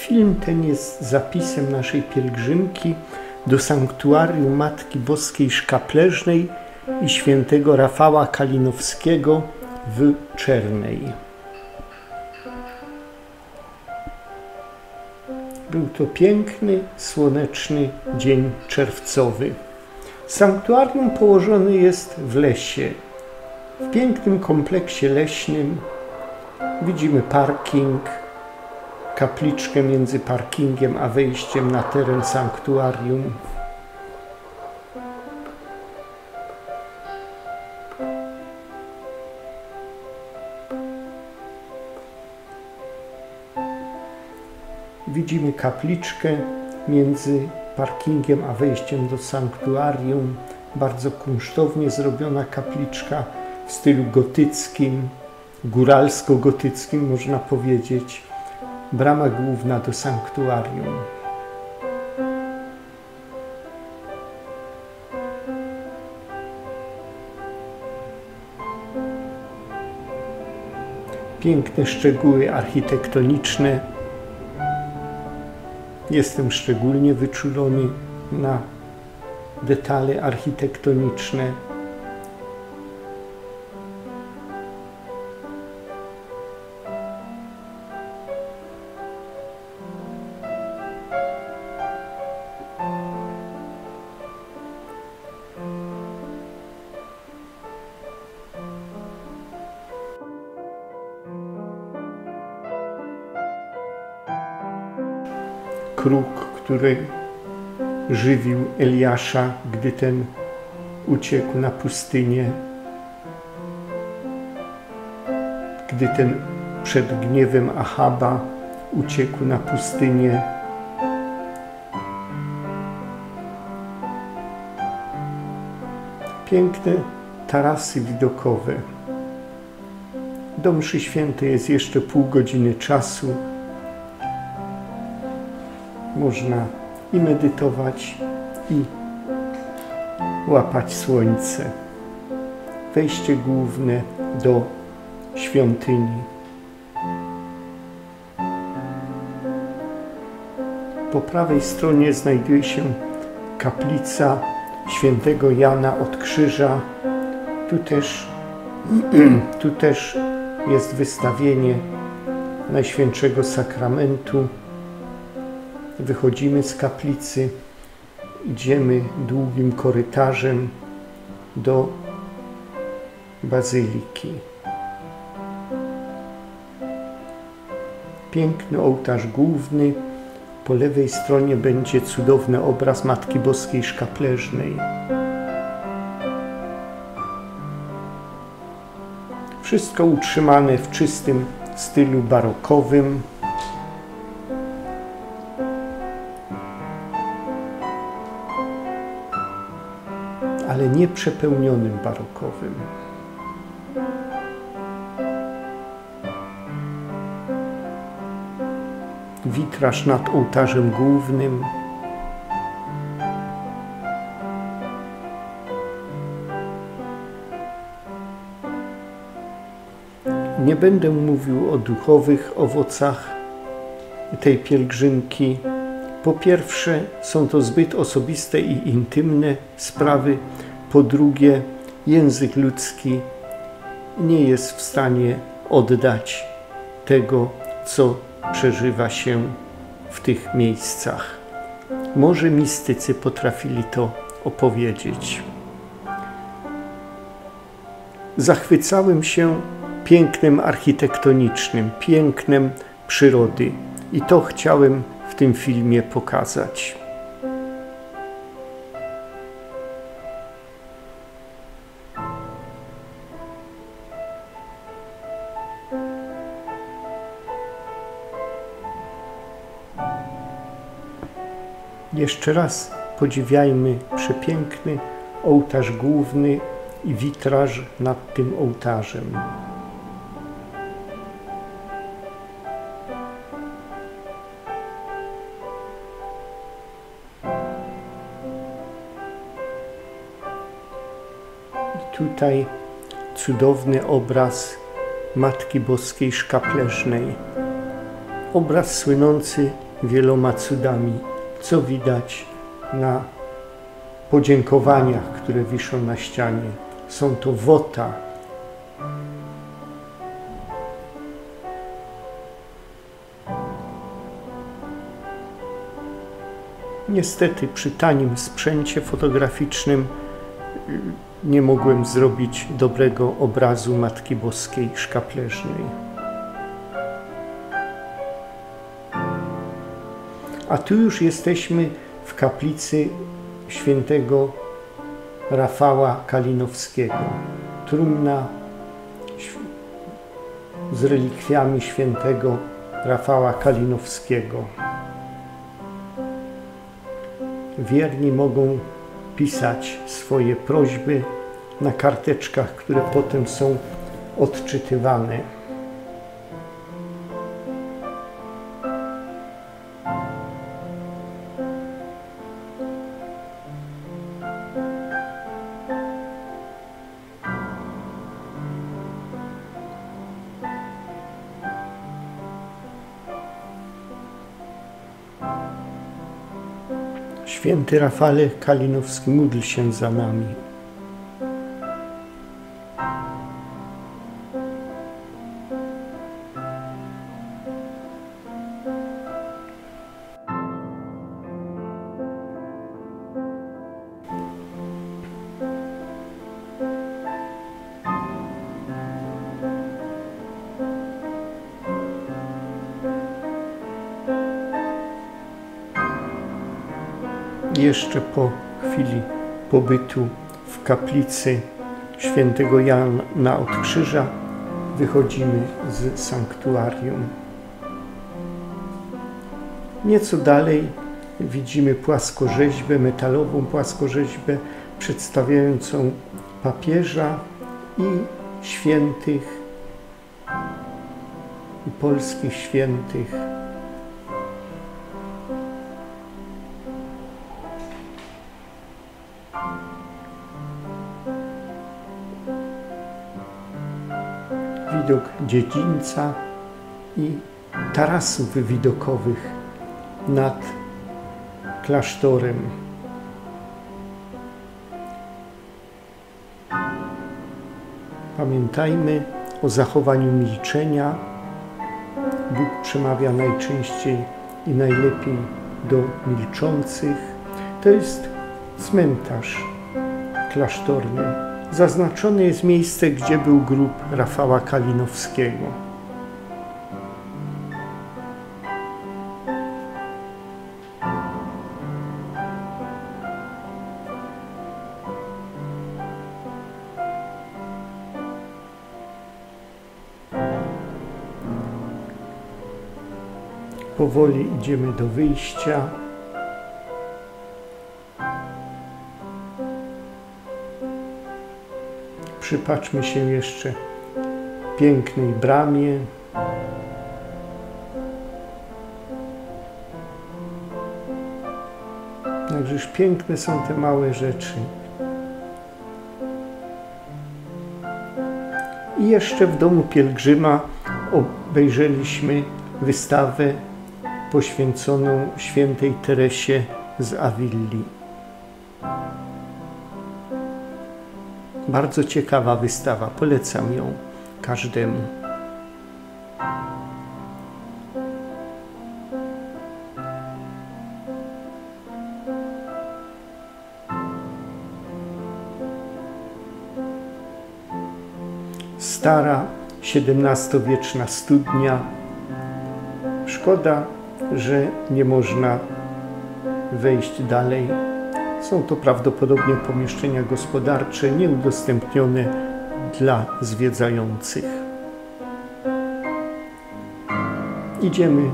Film ten jest zapisem naszej pielgrzymki do sanktuarium Matki Boskiej Szkapleżnej i świętego Rafała Kalinowskiego w Czernej. Był to piękny, słoneczny dzień czerwcowy. Sanktuarium położone jest w lesie. W pięknym kompleksie leśnym widzimy parking, kapliczkę między parkingiem a wejściem na teren sanktuarium. Widzimy kapliczkę między parkingiem a wejściem do sanktuarium. Bardzo kunsztownie zrobiona kapliczka w stylu gotyckim, góralsko-gotyckim można powiedzieć. Brama główna do sanktuarium. Piękne szczegóły architektoniczne Jestem szczególnie wyczulony na detale architektoniczne. Kruk, który żywił Eliasza, gdy ten uciekł na pustynię, gdy ten przed gniewem Ahaba uciekł na pustynię. Piękne tarasy widokowe. Do mszy świętej jest jeszcze pół godziny czasu można i medytować, i łapać słońce. Wejście główne do świątyni. Po prawej stronie znajduje się kaplica świętego Jana od Krzyża. Tu też, tu też jest wystawienie Najświętszego Sakramentu. Wychodzimy z kaplicy, idziemy długim korytarzem do bazyliki. Piękny ołtarz główny. Po lewej stronie będzie cudowny obraz Matki Boskiej Szkapleżnej. Wszystko utrzymane w czystym stylu barokowym. Ale nie przepełnionym barokowym. Witraż nad ołtarzem głównym. Nie będę mówił o duchowych owocach tej pielgrzymki. Po pierwsze, są to zbyt osobiste i intymne sprawy. Po drugie, język ludzki nie jest w stanie oddać tego, co przeżywa się w tych miejscach. Może mistycy potrafili to opowiedzieć. Zachwycałem się pięknem architektonicznym, pięknem przyrody i to chciałem w tym filmie pokazać. Jeszcze raz podziwiajmy przepiękny ołtarz główny i witraż nad tym ołtarzem. Tutaj cudowny obraz Matki Boskiej Szkapleżnej. Obraz słynący wieloma cudami, co widać na podziękowaniach, które wiszą na ścianie. Są to wota. Niestety przy tanim sprzęcie fotograficznym nie mogłem zrobić dobrego obrazu Matki Boskiej Szkapleżnej. A tu już jesteśmy w kaplicy świętego Rafała Kalinowskiego. Trumna z relikwiami świętego Rafała Kalinowskiego. Wierni mogą pisać swoje prośby na karteczkach, które potem są odczytywane. Święty Rafale Kalinowski, módl się za nami. Jeszcze po chwili pobytu w kaplicy świętego Jana od Krzyża wychodzimy z sanktuarium. Nieco dalej widzimy płaskorzeźbę, metalową płaskorzeźbę przedstawiającą papieża i świętych polskich świętych widok dziedzińca i tarasów widokowych nad klasztorem. Pamiętajmy o zachowaniu milczenia. Bóg przemawia najczęściej i najlepiej do milczących. To jest cmentarz klasztorny zaznaczone jest miejsce, gdzie był grób Rafała Kalinowskiego. Powoli idziemy do wyjścia. Przypatrzmy się jeszcze pięknej bramie. Jakżeż piękne są te małe rzeczy. I jeszcze w domu pielgrzyma obejrzeliśmy wystawę poświęconą świętej Teresie z Awilli. Bardzo ciekawa wystawa, polecam ją każdemu. Stara, XVII-wieczna studnia. Szkoda, że nie można wejść dalej są to prawdopodobnie pomieszczenia gospodarcze nieudostępnione dla zwiedzających. Idziemy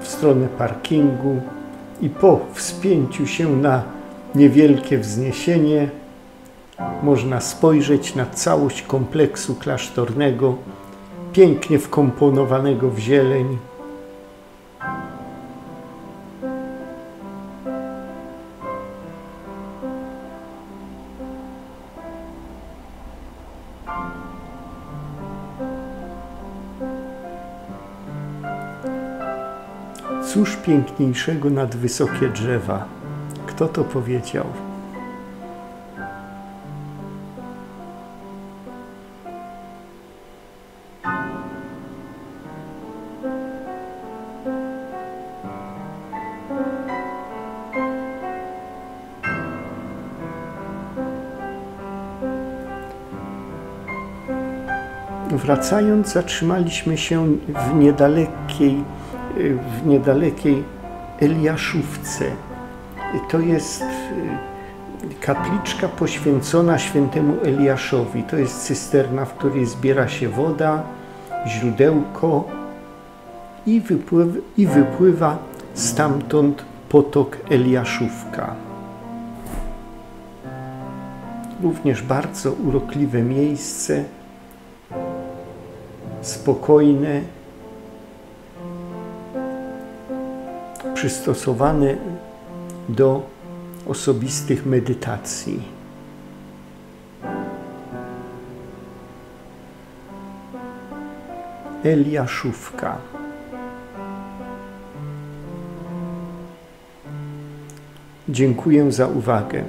w stronę parkingu i po wspięciu się na niewielkie wzniesienie można spojrzeć na całość kompleksu klasztornego, pięknie wkomponowanego w zieleń, Cóż piękniejszego nad wysokie drzewa? Kto to powiedział? Wracając, zatrzymaliśmy się w niedalekiej, w niedalekiej Eliaszówce. To jest y, kapliczka poświęcona świętemu Eliaszowi. To jest cysterna, w której zbiera się woda, źródełko i wypływa, i wypływa stamtąd potok Eliaszówka. Również bardzo urokliwe miejsce spokojne, przystosowane do osobistych medytacji. Eliaszówka. Dziękuję za uwagę.